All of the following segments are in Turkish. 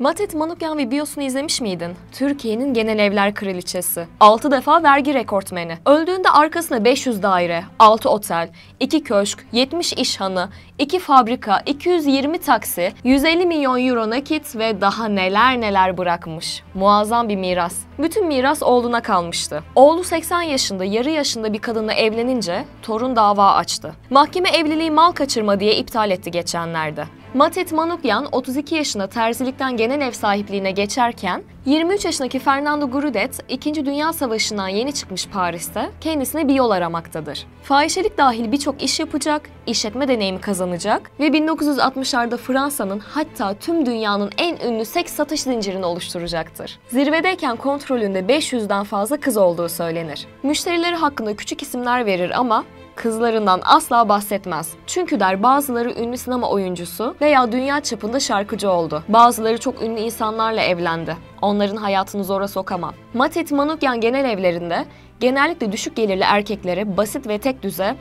Matet Manukyan videosunu izlemiş miydin? Türkiye'nin genel evler kraliçesi. 6 defa vergi rekortmeni. Öldüğünde arkasında 500 daire, 6 otel, 2 köşk, 70 işhanı, 2 fabrika, 220 taksi, 150 milyon euro nakit ve daha neler neler bırakmış. Muazzam bir miras. Bütün miras oğluna kalmıştı. Oğlu 80 yaşında, yarı yaşında bir kadınla evlenince torun dava açtı. Mahkeme evliliği mal kaçırma diye iptal etti geçenlerde. Matet Manukyan 32 yaşında terzilikten genel ev sahipliğine geçerken 23 yaşındaki Fernando Grudet 2. Dünya Savaşı'ndan yeni çıkmış Paris'te kendisine bir yol aramaktadır. Fahişelik dahil birçok iş yapacak, işletme deneyimi kazanacak ve 1960'larda Fransa'nın hatta tüm dünyanın en ünlü seks satış zincirini oluşturacaktır. Zirvedeyken kontrolünde 500'den fazla kız olduğu söylenir. Müşterileri hakkında küçük isimler verir ama kızlarından asla bahsetmez. Çünkü der bazıları ünlü sinema oyuncusu veya dünya çapında şarkıcı oldu. Bazıları çok ünlü insanlarla evlendi. Onların hayatını zora sokamam. Matet Manukyan genel evlerinde genellikle düşük gelirli erkeklere basit ve tek düze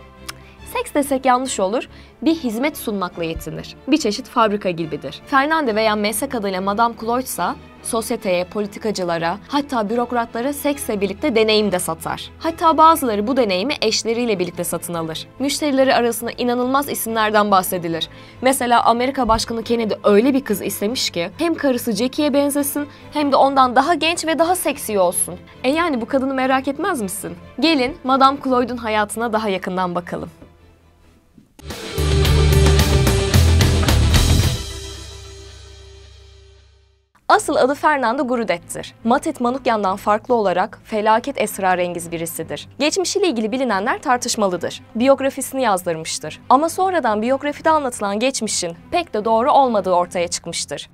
seks desek yanlış olur, bir hizmet sunmakla yetinir. Bir çeşit fabrika gibidir. Fernande veya meslek adıyla Madame Claude ise sosyeteye, politikacılara, hatta bürokratlara seksle birlikte deneyim de satar. Hatta bazıları bu deneyimi eşleriyle birlikte satın alır. Müşterileri arasında inanılmaz isimlerden bahsedilir. Mesela Amerika Başkanı Kennedy öyle bir kız istemiş ki hem karısı Jackie'ye benzesin hem de ondan daha genç ve daha seksi olsun. E yani bu kadını merak etmez misin? Gelin Madame Claude'un hayatına daha yakından bakalım. Asıl adı Fernando Grudet'tir. Matet Manukyan'dan farklı olarak felaket esrarengiz birisidir. Geçmişiyle ilgili bilinenler tartışmalıdır. Biyografisini yazdırmıştır. Ama sonradan biyografide anlatılan geçmişin pek de doğru olmadığı ortaya çıkmıştır.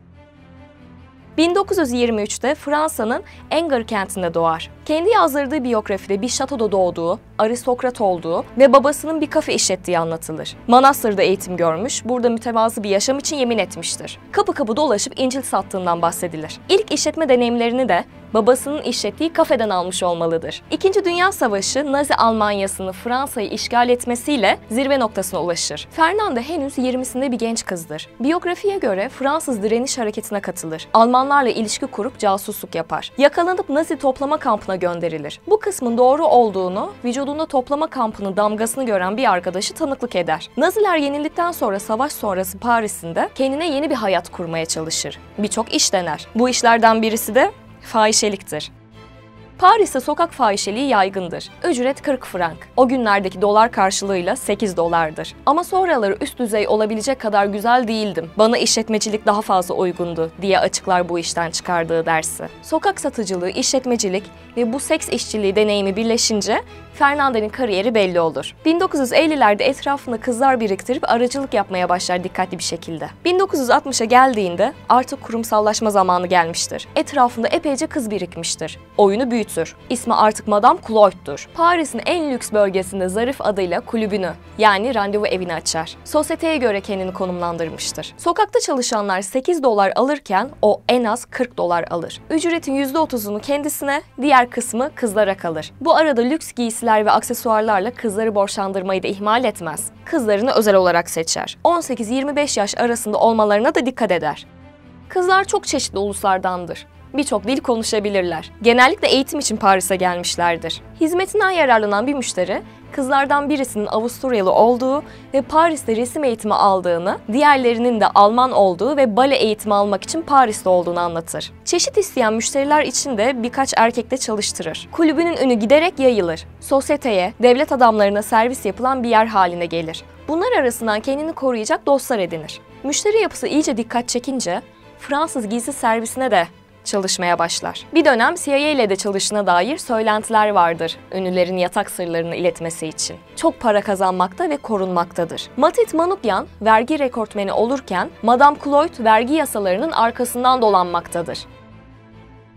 1923'te Fransa'nın Enger kentinde doğar. Kendi yazdırdığı biyografide bir şatoda doğduğu, aristokrat olduğu ve babasının bir kafe işlettiği anlatılır. Manastır'da eğitim görmüş, burada mütevazı bir yaşam için yemin etmiştir. Kapı kapı dolaşıp İncil sattığından bahsedilir. İlk işletme deneyimlerini de babasının işlettiği kafeden almış olmalıdır. İkinci Dünya Savaşı Nazi Almanyası'nı Fransa'yı işgal etmesiyle zirve noktasına ulaşır. Fernanda henüz 20'sinde bir genç kızdır. Biyografiye göre Fransız direniş hareketine katılır. Almanlarla ilişki kurup casusluk yapar. Yakalanıp Nazi toplama kampına gönderilir. Bu kısmın doğru olduğunu, vücudunda toplama kampının damgasını gören bir arkadaşı tanıklık eder. Naziler yenildikten sonra savaş sonrası Paris'inde kendine yeni bir hayat kurmaya çalışır. Birçok iş dener. Bu işlerden birisi de fahişeliktir. Paris'te sokak fahişeliği yaygındır. Ücret 40 frank. O günlerdeki dolar karşılığıyla 8 dolardır. Ama sonraları üst düzey olabilecek kadar güzel değildim. Bana işletmecilik daha fazla uygundu diye açıklar bu işten çıkardığı dersi. Sokak satıcılığı, işletmecilik ve bu seks işçiliği deneyimi birleşince Fernanda'nın kariyeri belli olur. 1950'lerde etrafında kızlar biriktirip aracılık yapmaya başlar dikkatli bir şekilde. 1960'a geldiğinde artık kurumsallaşma zamanı gelmiştir. Etrafında epeyce kız birikmiştir. Oyunu büyütür. İsmi artık Madame Claude'dur. Paris'in en lüks bölgesinde zarif adıyla kulübünü yani randevu evini açar. Sosyeteye göre kendini konumlandırmıştır. Sokakta çalışanlar 8 dolar alırken o en az 40 dolar alır. Ücretin %30'unu kendisine, diğer kısmı kızlara kalır. Bu arada lüks giysiler ve aksesuarlarla kızları borçlandırmayı da ihmal etmez. Kızlarını özel olarak seçer. 18-25 yaş arasında olmalarına da dikkat eder. Kızlar çok çeşitli uluslardandır birçok dil konuşabilirler. Genellikle eğitim için Paris'e gelmişlerdir. Hizmetinden yararlanan bir müşteri, kızlardan birisinin Avusturyalı olduğu ve Paris'te resim eğitimi aldığını, diğerlerinin de Alman olduğu ve bale eğitimi almak için Paris'te olduğunu anlatır. Çeşit isteyen müşteriler için de birkaç erkekle çalıştırır. Kulübünün ünü giderek yayılır. Sosyeteye, devlet adamlarına servis yapılan bir yer haline gelir. Bunlar arasından kendini koruyacak dostlar edinir. Müşteri yapısı iyice dikkat çekince Fransız gizli servisine de çalışmaya başlar. Bir dönem CIA ile de çalıştığına dair söylentiler vardır ünlülerin yatak sırlarını iletmesi için. Çok para kazanmakta ve korunmaktadır. Matit Manukyan vergi rekortmeni olurken Madame Claude vergi yasalarının arkasından dolanmaktadır.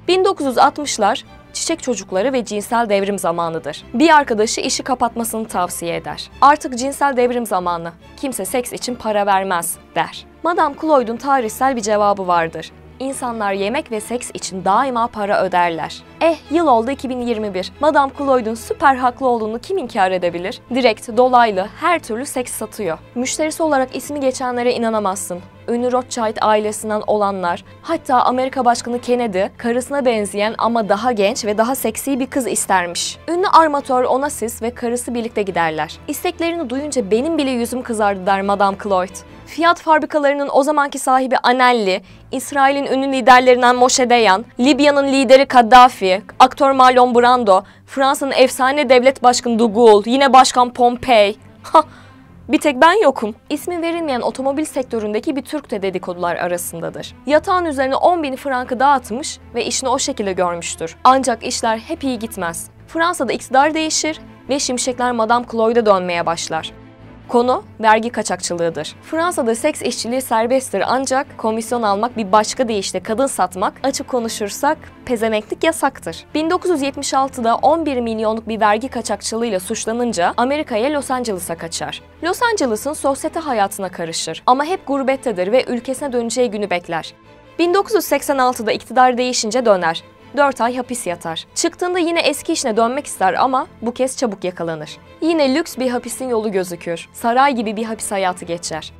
1960'lar çiçek çocukları ve cinsel devrim zamanıdır. Bir arkadaşı işi kapatmasını tavsiye eder. Artık cinsel devrim zamanı. Kimse seks için para vermez der. Madame Claude'un tarihsel bir cevabı vardır. İnsanlar yemek ve seks için daima para öderler. Eh yıl oldu 2021. Madame Claude'un süper haklı olduğunu kim inkar edebilir? Direkt, dolaylı, her türlü seks satıyor. Müşterisi olarak ismi geçenlere inanamazsın. ünlü Rothschild ailesinden olanlar, hatta Amerika Başkanı Kennedy karısına benzeyen ama daha genç ve daha seksi bir kız istermiş. Ünlü armatör Onassis ve karısı birlikte giderler. İsteklerini duyunca benim bile yüzüm kızardı der Madame Cloyd. Fiyat fabrikalarının o zamanki sahibi Anelli, İsrail'in ünlü liderlerinden Moshe Dayan, Libya'nın lideri Kaddafi, aktör Marlon Brando, Fransa'nın efsane devlet başkanı de Gaulle, yine başkan Pompey. Ha, bir tek ben yokum. İsmi verilmeyen otomobil sektöründeki bir Türk de dedikodular arasındadır. Yatağın üzerine 10 bin frankı dağıtmış ve işini o şekilde görmüştür. Ancak işler hep iyi gitmez. Fransa'da iktidar değişir ve şimşekler Madame Cloyd'a dönmeye başlar. Konu vergi kaçakçılığıdır. Fransa'da seks işçiliği serbesttir ancak komisyon almak bir başka deyişle kadın satmak açık konuşursak pezeneklik yasaktır. 1976'da 11 milyonluk bir vergi kaçakçılığıyla suçlanınca Amerika'ya Los Angeles'a kaçar. Los Angeles'ın sosyete hayatına karışır ama hep gurbettedir ve ülkesine döneceği günü bekler. 1986'da iktidar değişince döner 4 ay hapis yatar. Çıktığında yine eski işine dönmek ister ama bu kez çabuk yakalanır. Yine lüks bir hapisin yolu gözükür. Saray gibi bir hapis hayatı geçer.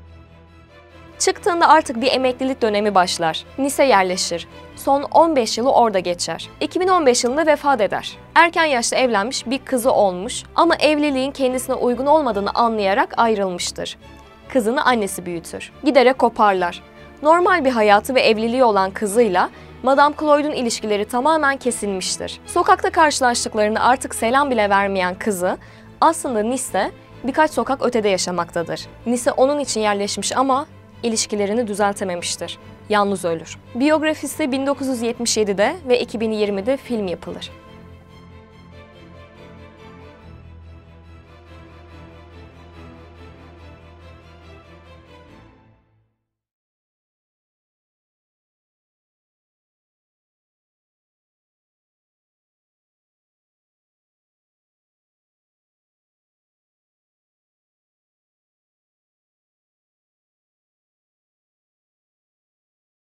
Çıktığında artık bir emeklilik dönemi başlar. Nice yerleşir. Son 15 yılı orada geçer. 2015 yılında vefat eder. Erken yaşta evlenmiş bir kızı olmuş ama evliliğin kendisine uygun olmadığını anlayarak ayrılmıştır. Kızını annesi büyütür. Giderek koparlar. Normal bir hayatı ve evliliği olan kızıyla Madame Cloyd'un ilişkileri tamamen kesilmiştir. Sokakta karşılaştıklarını artık selam bile vermeyen kızı aslında Nice birkaç sokak ötede yaşamaktadır. Nice onun için yerleşmiş ama ilişkilerini düzeltememiştir. Yalnız ölür. Biyografisi 1977'de ve 2020'de film yapılır.